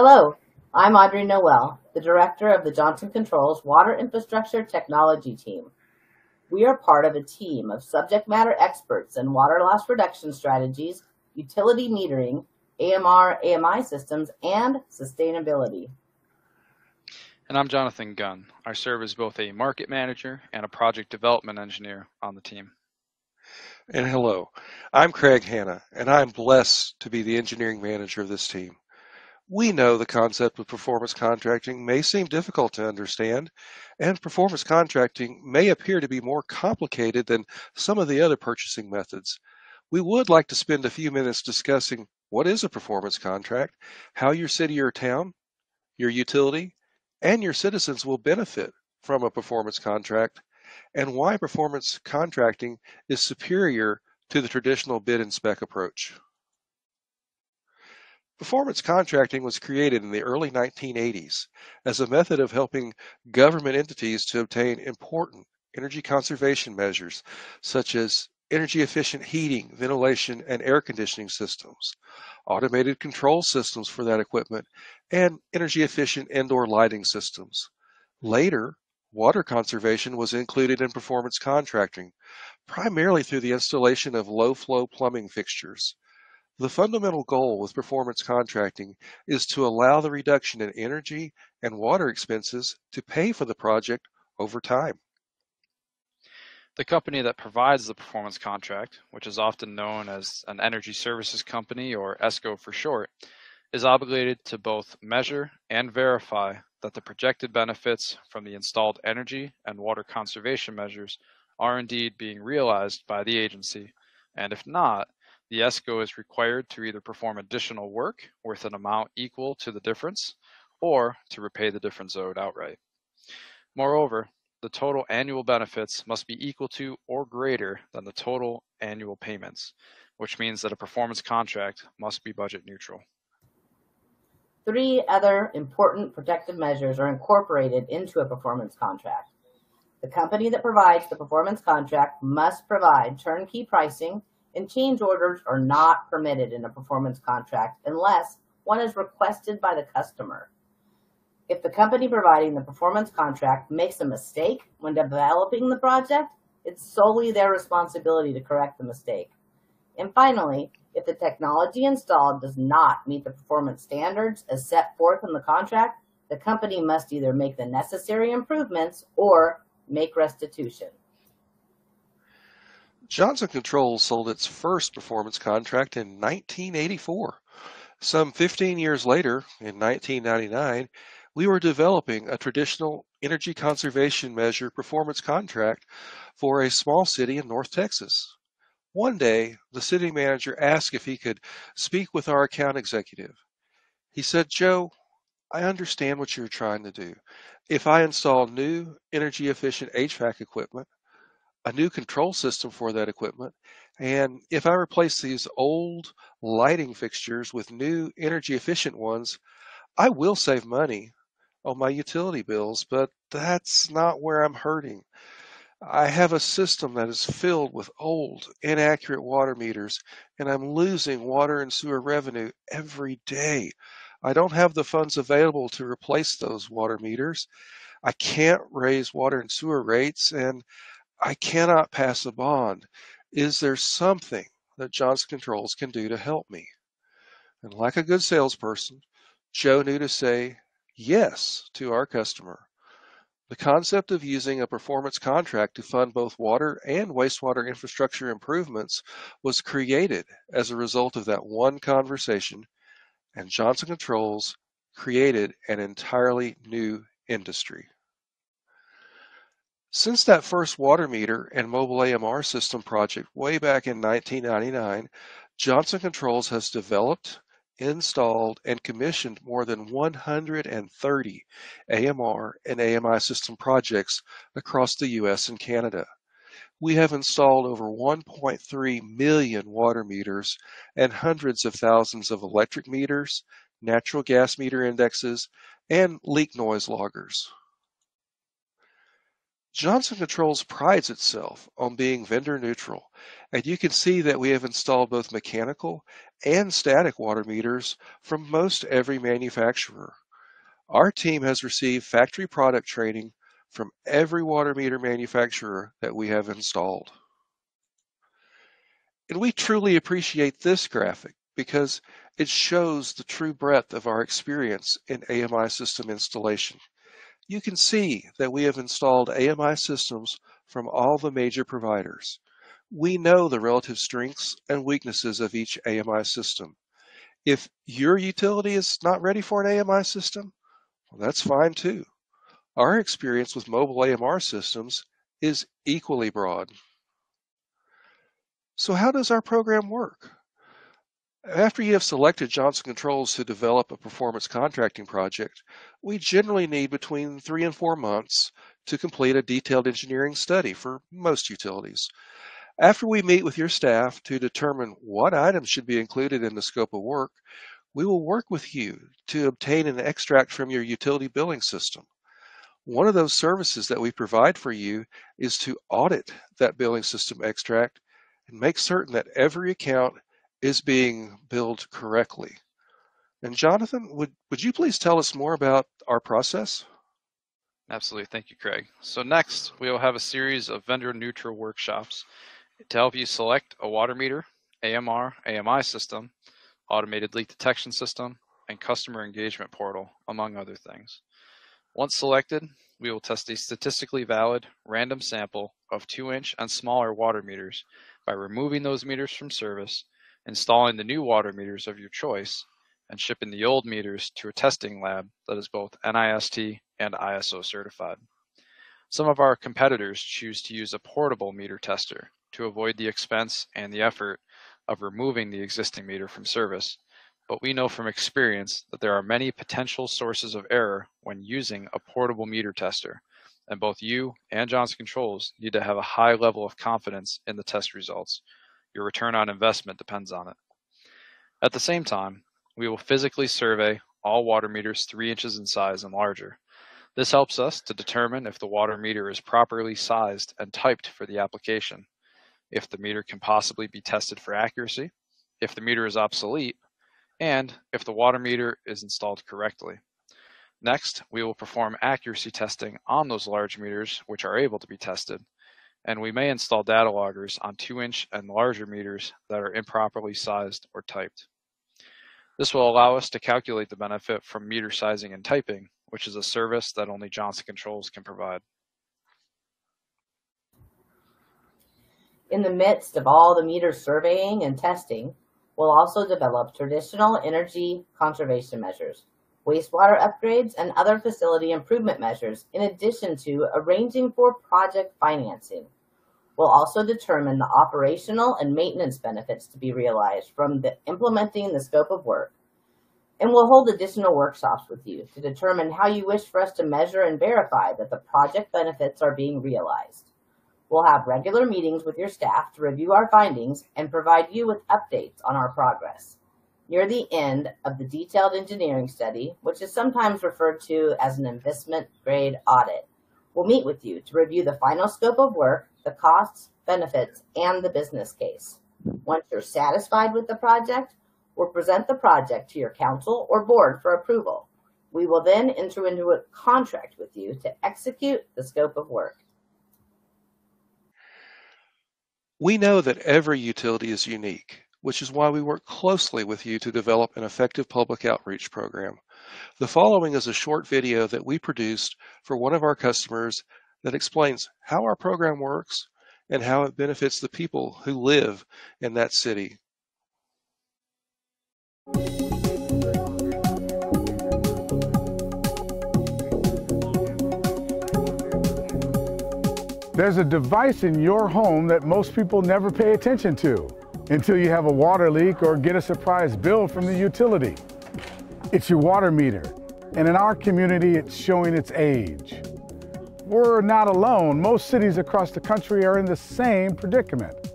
Hello, I'm Audrey Noel, the Director of the Johnson Controls Water Infrastructure Technology Team. We are part of a team of subject matter experts in water loss reduction strategies, utility metering, AMR, AMI systems, and sustainability. And I'm Jonathan Gunn. I serve as both a market manager and a project development engineer on the team. And hello, I'm Craig Hanna, and I'm blessed to be the engineering manager of this team. We know the concept of performance contracting may seem difficult to understand, and performance contracting may appear to be more complicated than some of the other purchasing methods. We would like to spend a few minutes discussing what is a performance contract, how your city or town, your utility, and your citizens will benefit from a performance contract, and why performance contracting is superior to the traditional bid and spec approach. Performance contracting was created in the early 1980s as a method of helping government entities to obtain important energy conservation measures such as energy efficient heating, ventilation, and air conditioning systems, automated control systems for that equipment, and energy efficient indoor lighting systems. Later, water conservation was included in performance contracting, primarily through the installation of low flow plumbing fixtures. The fundamental goal with performance contracting is to allow the reduction in energy and water expenses to pay for the project over time. The company that provides the performance contract, which is often known as an energy services company or ESCO for short, is obligated to both measure and verify that the projected benefits from the installed energy and water conservation measures are indeed being realized by the agency, and if not, the ESCO is required to either perform additional work worth an amount equal to the difference or to repay the difference owed outright. Moreover, the total annual benefits must be equal to or greater than the total annual payments, which means that a performance contract must be budget neutral. Three other important protective measures are incorporated into a performance contract. The company that provides the performance contract must provide turnkey pricing and change orders are not permitted in a performance contract unless one is requested by the customer. If the company providing the performance contract makes a mistake when developing the project, it's solely their responsibility to correct the mistake. And finally, if the technology installed does not meet the performance standards as set forth in the contract, the company must either make the necessary improvements or make restitution. Johnson Controls sold its first performance contract in 1984. Some 15 years later, in 1999, we were developing a traditional energy conservation measure performance contract for a small city in North Texas. One day, the city manager asked if he could speak with our account executive. He said, Joe, I understand what you're trying to do. If I install new energy efficient HVAC equipment, a new control system for that equipment. And if I replace these old lighting fixtures with new energy efficient ones, I will save money on my utility bills, but that's not where I'm hurting. I have a system that is filled with old, inaccurate water meters, and I'm losing water and sewer revenue every day. I don't have the funds available to replace those water meters. I can't raise water and sewer rates, and I cannot pass a bond. Is there something that Johnson Controls can do to help me? And like a good salesperson, Joe knew to say yes to our customer. The concept of using a performance contract to fund both water and wastewater infrastructure improvements was created as a result of that one conversation, and Johnson Controls created an entirely new industry. Since that first water meter and mobile AMR system project way back in 1999, Johnson Controls has developed, installed, and commissioned more than 130 AMR and AMI system projects across the US and Canada. We have installed over 1.3 million water meters and hundreds of thousands of electric meters, natural gas meter indexes, and leak noise loggers. Johnson Controls prides itself on being vendor neutral, and you can see that we have installed both mechanical and static water meters from most every manufacturer. Our team has received factory product training from every water meter manufacturer that we have installed. And we truly appreciate this graphic because it shows the true breadth of our experience in AMI system installation. You can see that we have installed AMI systems from all the major providers. We know the relative strengths and weaknesses of each AMI system. If your utility is not ready for an AMI system, well, that's fine too. Our experience with mobile AMR systems is equally broad. So how does our program work? After you have selected Johnson Controls to develop a performance contracting project, we generally need between three and four months to complete a detailed engineering study for most utilities. After we meet with your staff to determine what items should be included in the scope of work, we will work with you to obtain an extract from your utility billing system. One of those services that we provide for you is to audit that billing system extract and make certain that every account is being billed correctly. And Jonathan, would, would you please tell us more about our process? Absolutely. Thank you, Craig. So next, we will have a series of vendor neutral workshops to help you select a water meter, AMR, AMI system, automated leak detection system, and customer engagement portal, among other things. Once selected, we will test a statistically valid random sample of 2-inch and smaller water meters by removing those meters from service installing the new water meters of your choice, and shipping the old meters to a testing lab that is both NIST and ISO certified. Some of our competitors choose to use a portable meter tester to avoid the expense and the effort of removing the existing meter from service, but we know from experience that there are many potential sources of error when using a portable meter tester, and both you and Johnson Controls need to have a high level of confidence in the test results your return on investment depends on it. At the same time, we will physically survey all water meters 3 inches in size and larger. This helps us to determine if the water meter is properly sized and typed for the application, if the meter can possibly be tested for accuracy, if the meter is obsolete, and if the water meter is installed correctly. Next, we will perform accuracy testing on those large meters which are able to be tested and we may install data loggers on 2-inch and larger meters that are improperly sized or typed. This will allow us to calculate the benefit from meter sizing and typing, which is a service that only Johnson Controls can provide. In the midst of all the meter surveying and testing, we'll also develop traditional energy conservation measures, wastewater upgrades, and other facility improvement measures, in addition to arranging for project financing will also determine the operational and maintenance benefits to be realized from the implementing the scope of work. And we'll hold additional workshops with you to determine how you wish for us to measure and verify that the project benefits are being realized. We'll have regular meetings with your staff to review our findings and provide you with updates on our progress. Near the end of the detailed engineering study, which is sometimes referred to as an investment grade audit, we'll meet with you to review the final scope of work the costs, benefits, and the business case. Once you're satisfied with the project, we'll present the project to your council or board for approval. We will then enter into a contract with you to execute the scope of work. We know that every utility is unique, which is why we work closely with you to develop an effective public outreach program. The following is a short video that we produced for one of our customers that explains how our program works and how it benefits the people who live in that city. There's a device in your home that most people never pay attention to until you have a water leak or get a surprise bill from the utility. It's your water meter, and in our community, it's showing its age. We're not alone. Most cities across the country are in the same predicament.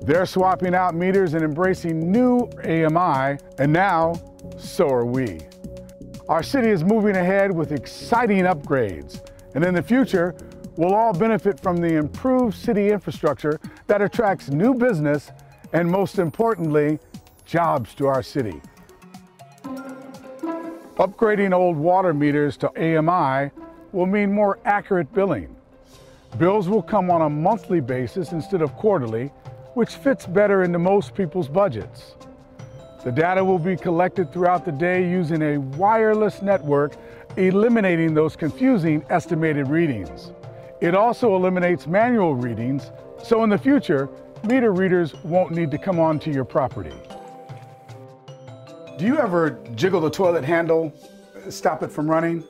They're swapping out meters and embracing new AMI, and now so are we. Our city is moving ahead with exciting upgrades, and in the future, we'll all benefit from the improved city infrastructure that attracts new business and, most importantly, jobs to our city. Upgrading old water meters to AMI will mean more accurate billing. Bills will come on a monthly basis instead of quarterly, which fits better into most people's budgets. The data will be collected throughout the day using a wireless network, eliminating those confusing estimated readings. It also eliminates manual readings, so in the future, meter readers won't need to come onto your property. Do you ever jiggle the toilet handle, stop it from running?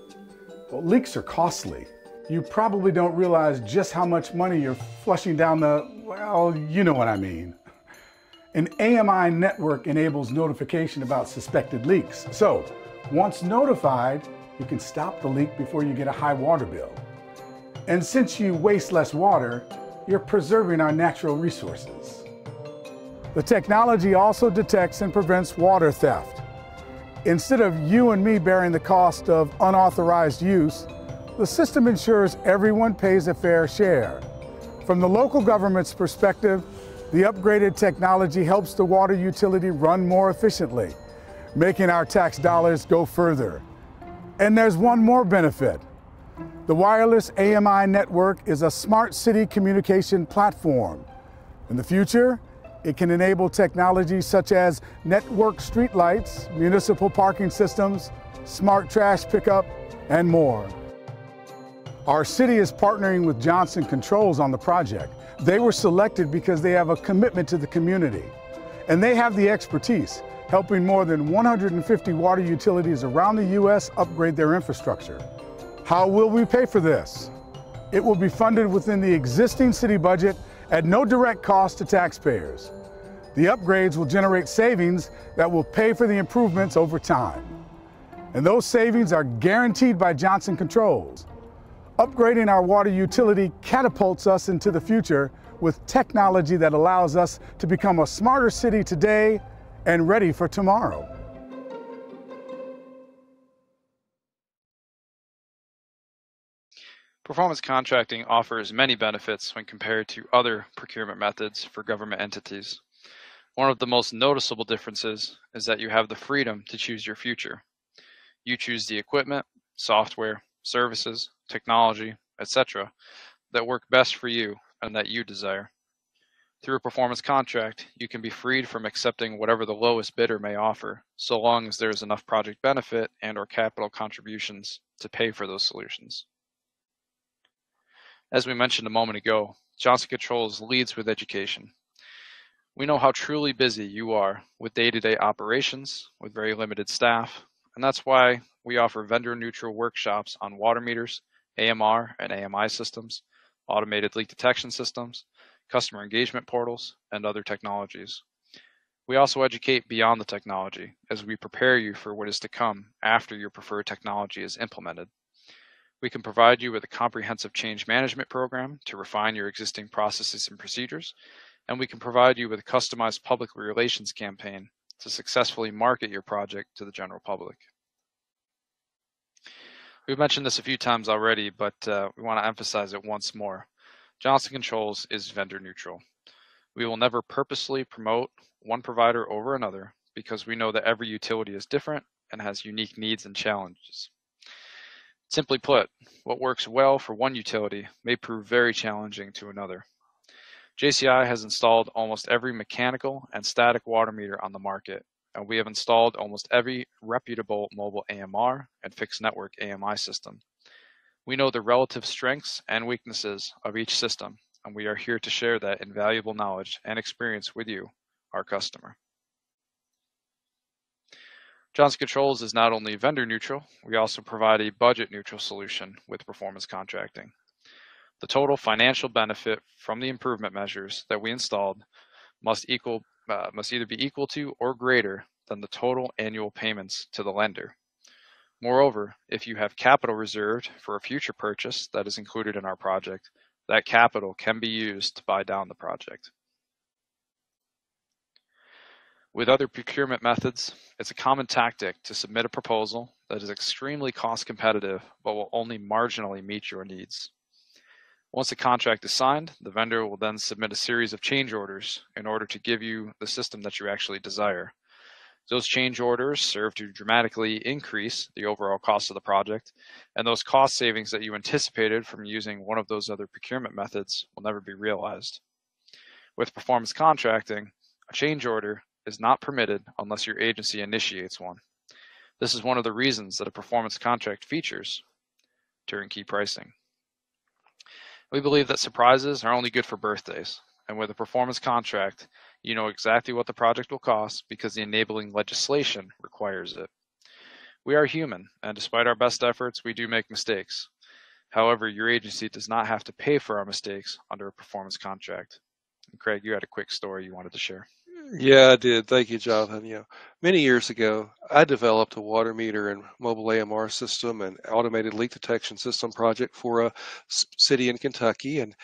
Well, leaks are costly. You probably don't realize just how much money you're flushing down the, well, you know what I mean. An AMI network enables notification about suspected leaks. So, once notified, you can stop the leak before you get a high water bill. And since you waste less water, you're preserving our natural resources. The technology also detects and prevents water theft. Instead of you and me bearing the cost of unauthorized use, the system ensures everyone pays a fair share. From the local government's perspective, the upgraded technology helps the water utility run more efficiently, making our tax dollars go further. And there's one more benefit. The wireless AMI network is a smart city communication platform. In the future, it can enable technologies such as network streetlights, municipal parking systems, smart trash pickup, and more. Our city is partnering with Johnson Controls on the project. They were selected because they have a commitment to the community. And they have the expertise, helping more than 150 water utilities around the U.S. upgrade their infrastructure. How will we pay for this? It will be funded within the existing city budget at no direct cost to taxpayers. The upgrades will generate savings that will pay for the improvements over time. And those savings are guaranteed by Johnson Controls. Upgrading our water utility catapults us into the future with technology that allows us to become a smarter city today and ready for tomorrow. Performance contracting offers many benefits when compared to other procurement methods for government entities. One of the most noticeable differences is that you have the freedom to choose your future. You choose the equipment, software, services, technology, etc., that work best for you and that you desire. Through a performance contract, you can be freed from accepting whatever the lowest bidder may offer, so long as there is enough project benefit and or capital contributions to pay for those solutions. As we mentioned a moment ago, Johnson Controls leads with education. We know how truly busy you are with day-to-day operations with very limited staff, and that's why we offer vendor-neutral workshops on water meters, AMR and AMI systems, automated leak detection systems, customer engagement portals, and other technologies. We also educate beyond the technology as we prepare you for what is to come after your preferred technology is implemented. We can provide you with a comprehensive change management program to refine your existing processes and procedures, and we can provide you with a customized public relations campaign to successfully market your project to the general public. We've mentioned this a few times already, but uh, we want to emphasize it once more. Johnson Controls is vendor neutral. We will never purposely promote one provider over another because we know that every utility is different and has unique needs and challenges. Simply put, what works well for one utility may prove very challenging to another. JCI has installed almost every mechanical and static water meter on the market and we have installed almost every reputable mobile AMR and fixed network AMI system. We know the relative strengths and weaknesses of each system, and we are here to share that invaluable knowledge and experience with you, our customer. Johnson Controls is not only vendor neutral, we also provide a budget neutral solution with performance contracting. The total financial benefit from the improvement measures that we installed must equal uh, must either be equal to or greater than the total annual payments to the lender. Moreover, if you have capital reserved for a future purchase that is included in our project, that capital can be used to buy down the project. With other procurement methods, it's a common tactic to submit a proposal that is extremely cost competitive but will only marginally meet your needs. Once the contract is signed, the vendor will then submit a series of change orders in order to give you the system that you actually desire. Those change orders serve to dramatically increase the overall cost of the project, and those cost savings that you anticipated from using one of those other procurement methods will never be realized. With performance contracting, a change order is not permitted unless your agency initiates one. This is one of the reasons that a performance contract features turnkey pricing. We believe that surprises are only good for birthdays, and with a performance contract, you know exactly what the project will cost because the enabling legislation requires it. We are human, and despite our best efforts, we do make mistakes. However, your agency does not have to pay for our mistakes under a performance contract. And Craig, you had a quick story you wanted to share. Yeah, I did. Thank you, Jonathan. Know, many years ago, I developed a water meter and mobile AMR system and automated leak detection system project for a city in Kentucky, and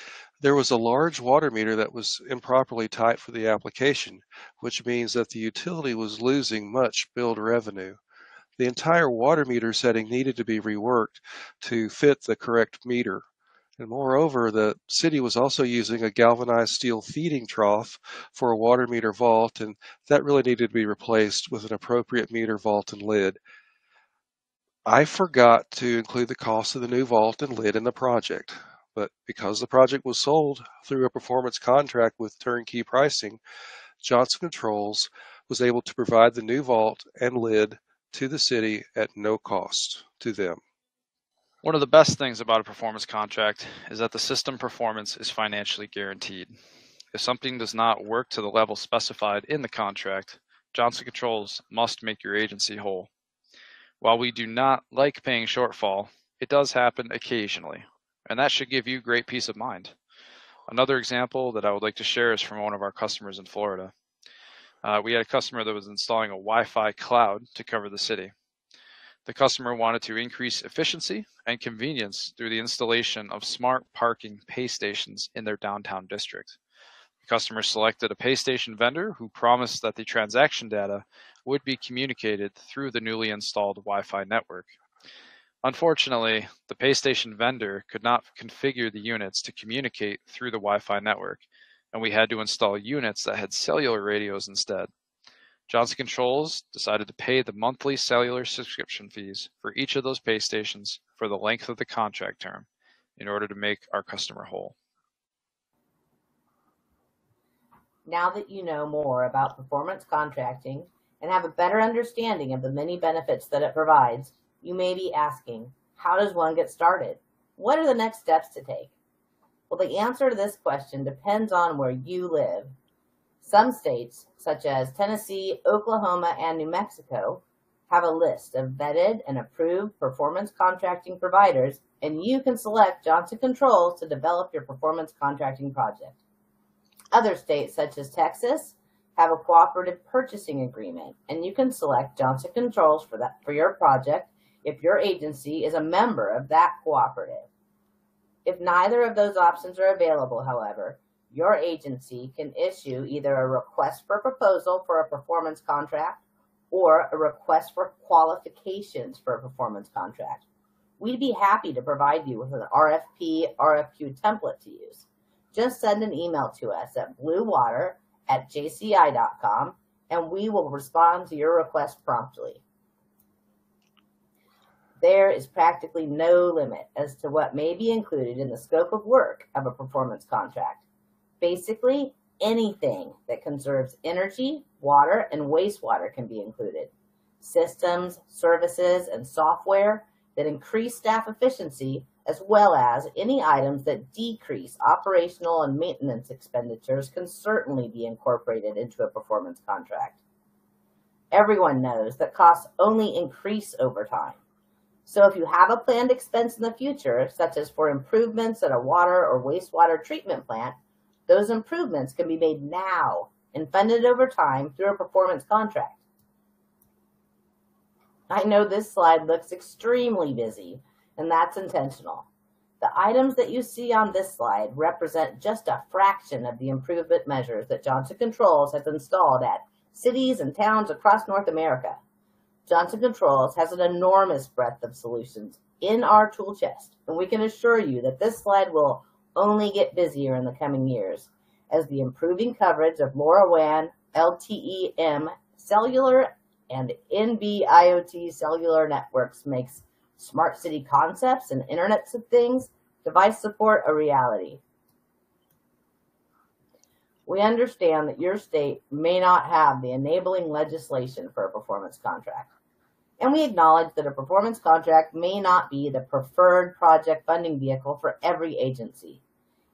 there was a large water meter that was improperly typed for the application, which means that the utility was losing much billed revenue. The entire water meter setting needed to be reworked to fit the correct meter. And moreover, the city was also using a galvanized steel feeding trough for a water meter vault, and that really needed to be replaced with an appropriate meter vault and lid. I forgot to include the cost of the new vault and lid in the project, but because the project was sold through a performance contract with turnkey pricing, Johnson Controls was able to provide the new vault and lid to the city at no cost to them. One of the best things about a performance contract is that the system performance is financially guaranteed. If something does not work to the level specified in the contract, Johnson Controls must make your agency whole. While we do not like paying shortfall, it does happen occasionally, and that should give you great peace of mind. Another example that I would like to share is from one of our customers in Florida. Uh, we had a customer that was installing a Wi Fi cloud to cover the city. The customer wanted to increase efficiency and convenience through the installation of smart parking pay stations in their downtown district. The customer selected a pay station vendor who promised that the transaction data would be communicated through the newly installed Wi Fi network. Unfortunately, the pay station vendor could not configure the units to communicate through the Wi Fi network, and we had to install units that had cellular radios instead. Johnson Controls decided to pay the monthly cellular subscription fees for each of those pay stations for the length of the contract term in order to make our customer whole. Now that you know more about performance contracting and have a better understanding of the many benefits that it provides, you may be asking, how does one get started? What are the next steps to take? Well, the answer to this question depends on where you live some states, such as Tennessee, Oklahoma, and New Mexico, have a list of vetted and approved performance contracting providers, and you can select Johnson Controls to develop your performance contracting project. Other states, such as Texas, have a cooperative purchasing agreement, and you can select Johnson Controls for that for your project if your agency is a member of that cooperative. If neither of those options are available, however, your agency can issue either a request for proposal for a performance contract or a request for qualifications for a performance contract. We'd be happy to provide you with an RFP, RFQ template to use. Just send an email to us at bluewater at jci.com and we will respond to your request promptly. There is practically no limit as to what may be included in the scope of work of a performance contract basically anything that conserves energy, water, and wastewater can be included. Systems, services, and software that increase staff efficiency, as well as any items that decrease operational and maintenance expenditures, can certainly be incorporated into a performance contract. Everyone knows that costs only increase over time. So if you have a planned expense in the future, such as for improvements at a water or wastewater treatment plant, those improvements can be made now and funded over time through a performance contract. I know this slide looks extremely busy, and that's intentional. The items that you see on this slide represent just a fraction of the improvement measures that Johnson Controls has installed at cities and towns across North America. Johnson Controls has an enormous breadth of solutions in our tool chest, and we can assure you that this slide will only get busier in the coming years as the improving coverage of LoRaWAN, LTE-M, cellular, and NB-IoT cellular networks makes smart city concepts and internets of things device support a reality. We understand that your state may not have the enabling legislation for a performance contract. And we acknowledge that a performance contract may not be the preferred project funding vehicle for every agency.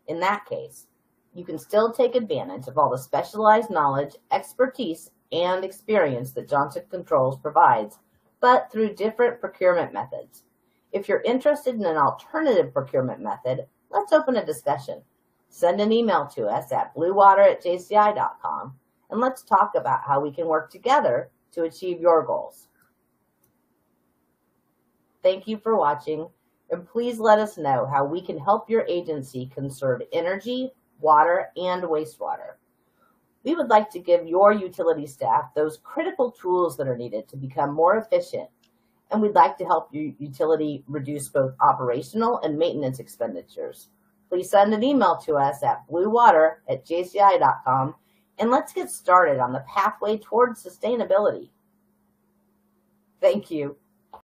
In that case, you can still take advantage of all the specialized knowledge, expertise, and experience that Johnson Controls provides, but through different procurement methods. If you're interested in an alternative procurement method, let's open a discussion. Send an email to us at bluewater at jci.com and let's talk about how we can work together to achieve your goals. Thank you for watching, and please let us know how we can help your agency conserve energy, water, and wastewater. We would like to give your utility staff those critical tools that are needed to become more efficient, and we'd like to help your utility reduce both operational and maintenance expenditures. Please send an email to us at bluewater at jci.com and let's get started on the pathway towards sustainability. Thank you.